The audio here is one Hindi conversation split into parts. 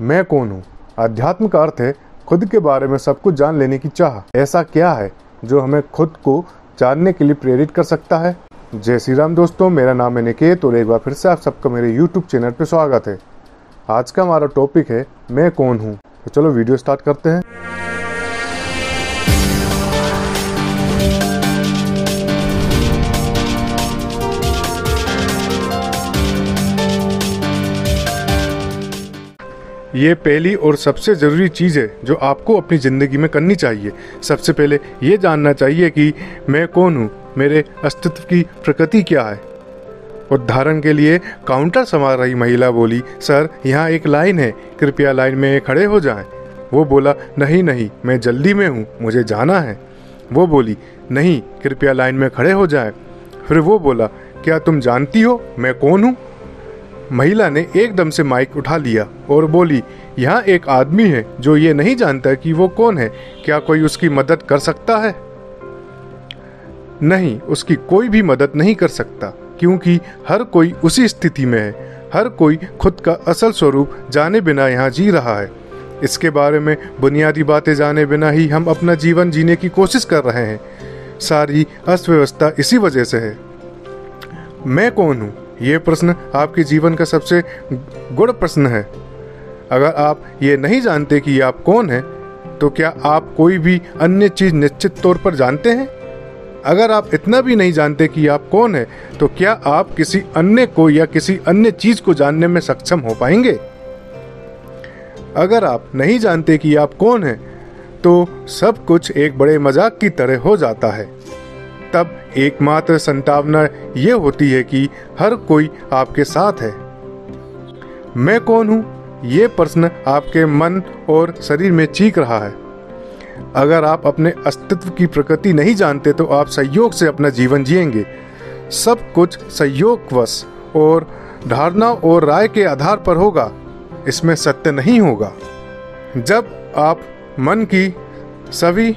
मैं कौन हूँ? अध्यात्म का अर्थ है खुद के बारे में सब कुछ जान लेने की चाह। ऐसा क्या है जो हमें खुद को जानने के लिए प्रेरित कर सकता है? जय श्री राम दोस्तों, मेरा नाम है निकेत और एक बार फिर से आप सबका मेरे यूट्यूब चैनल पर स्वागत है। आज का हमारा टॉपिक है, मैं कौन हूँ? तो चलो वीडियो स्टार्ट करते हैं। ये पहली और सबसे ज़रूरी चीज़ है जो आपको अपनी ज़िंदगी में करनी चाहिए। सबसे पहले ये जानना चाहिए कि मैं कौन हूँ? मेरे अस्तित्व की प्रकृति क्या है? उदाहरण के लिए, काउंटर संभाल रही महिला बोली, सर, यहाँ एक लाइन है, कृपया लाइन में खड़े हो जाएँ। वो बोला, नहीं नहीं, मैं जल्दी में हूँ, मुझे जाना है। वो बोली, नहीं, कृपया लाइन में खड़े हो जाएँ। फिर वो बोला, क्या तुम जानती हो मैं कौन हूँ? महिला ने एकदम से माइक उठा लिया और बोली, यहाँ एक आदमी है जो ये नहीं जानता कि वो कौन है। क्या कोई उसकी मदद कर सकता है? नहीं, उसकी कोई भी मदद नहीं कर सकता, क्योंकि हर कोई उसी स्थिति में है। हर कोई खुद का असल स्वरूप जाने बिना यहाँ जी रहा है। इसके बारे में बुनियादी बातें जाने बिना ही हम अपना जीवन जीने की कोशिश कर रहे हैं। सारी अर्थव्यवस्था इसी वजह से है। मैं कौन हूँ? ये प्रश्न आपके जीवन का सबसे गुड़ प्रश्न है। अगर आप ये नहीं जानते कि आप कौन हैं तो क्या आप कोई भी अन्य चीज़ निश्चित तौर पर जानते हैं? अगर आप इतना भी नहीं जानते कि आप कौन है तो क्या आप किसी अन्य को या किसी अन्य चीज़ को जानने में सक्षम हो पाएँगे? अगर आप नहीं जानते कि आप कौन है तो सब कुछ एक बड़े मज़ाक की तरह हो जाता है। तब एकमात्र संतावना ये होती है कि हर कोई आपके साथ है। मैं कौन हूँ? ये प्रश्न आपके मन और शरीर में चीख रहा है। अगर आप अपने अस्तित्व की प्रकृति नहीं जानते तो आप संयोग से अपना जीवन जिएँगे। सब कुछ संयोगवश और धारणा और राय के आधार पर होगा। इसमें सत्य नहीं होगा। जब आप मन की सभी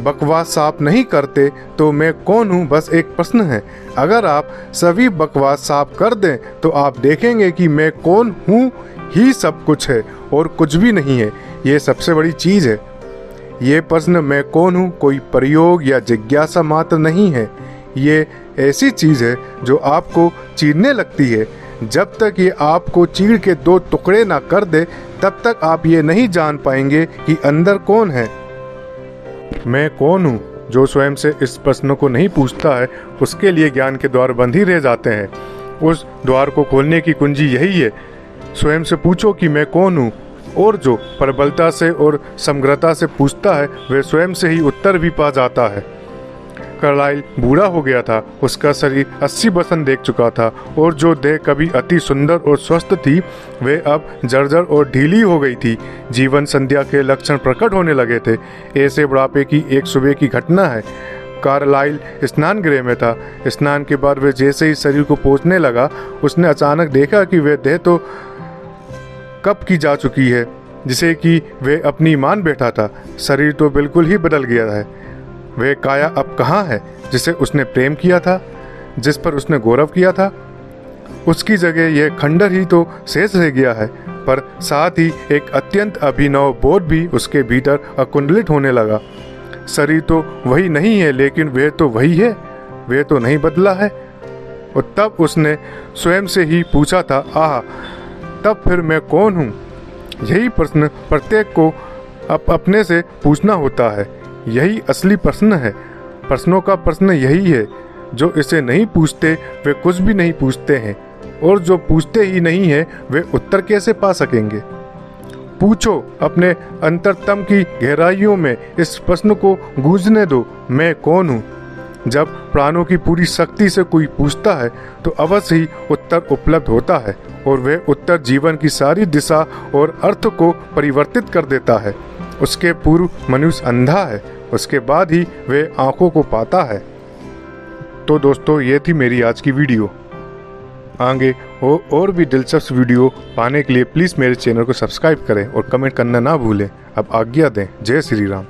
बकवास साफ़ नहीं करते तो मैं कौन हूँ? बस एक प्रश्न है। अगर आप सभी बकवास साफ़ कर दें तो आप देखेंगे कि मैं कौन हूँ? ही सब कुछ है और कुछ भी नहीं है। ये सबसे बड़ी चीज़ है। ये प्रश्न मैं कौन हूँ? कोई प्रयोग या जिज्ञासा मात्र नहीं है। ये ऐसी चीज़ है जो आपको चीरने लगती है। जब तक ये आपको चीड़ के दो टुकड़े ना कर दे, तब तक आप ये नहीं जान पाएँगे कि अंदर कौन है। मैं कौन हूँ जो स्वयं से इस प्रश्न को नहीं पूछता है? उसके लिए ज्ञान के द्वार बंद ही रह जाते हैं। उस द्वार को खोलने की कुंजी यही है। स्वयं से पूछो कि मैं कौन हूँ। और जो प्रबलता से और समग्रता से पूछता है, वह स्वयं से ही उत्तर भी पा जाता है। करलाइल बूढ़ा हो गया था। उसका शरीर अस्सी बसन देख चुका था और जो देह कभी अति सुंदर और स्वस्थ थी, वे अब जर्जर और ढीली हो गई थी। जीवन संध्या के लक्षण प्रकट होने लगे थे। ऐसे बुढ़ापे की एक सुबह की घटना है। कारलाइल स्नान गृह में था। स्नान के बाद वह जैसे ही शरीर को पोछने लगा, उसने अचानक देखा कि वह देह तो कब की जा चुकी है, जिसे कि वे अपनी मान बैठा था। शरीर तो बिल्कुल ही बदल गया है। वह काया अब कहाँ है, जिसे उसने प्रेम किया था, जिस पर उसने गौरव किया था? उसकी जगह यह खंडर ही तो शेष रह गया है, पर साथ ही एक अत्यंत अभिनव बोध भी उसके भीतर अकुंडलित होने लगा। शरीर तो वही नहीं है, लेकिन वह तो वही है वह तो नहीं बदला है। और तब उसने स्वयं से ही पूछा था, आह, तब फिर मैं कौन हूँ? यही प्रश्न प्रत्येक को अप अपने से पूछना होता है। यही असली प्रश्न है। प्रश्नों का प्रश्न यही है, जो इसे नहीं पूछते, वे कुछ भी नहीं पूछते हैं, और जो पूछते ही नहीं है, वे उत्तर कैसे पा सकेंगे? पूछो, अपने अंतरतम की गहराइयों में इस प्रश्न को गूंजने दो, मैं कौन हूँ? जब प्राणों की पूरी शक्ति से कोई पूछता है तो अवश्य ही उत्तर उपलब्ध होता है, और वह उत्तर जीवन की सारी दिशा और अर्थ को परिवर्तित कर देता है। उसके पूर्व मनुष्य अंधा है उसके बाद ही वे आँखों को पाता है। तो दोस्तों, ये थी मेरी आज की वीडियो। आगे और भी दिलचस्प वीडियो पाने के लिए प्लीज़ मेरे चैनल को सब्सक्राइब करें और कमेंट करना ना भूलें। अब आज्ञा दें। जय श्री राम।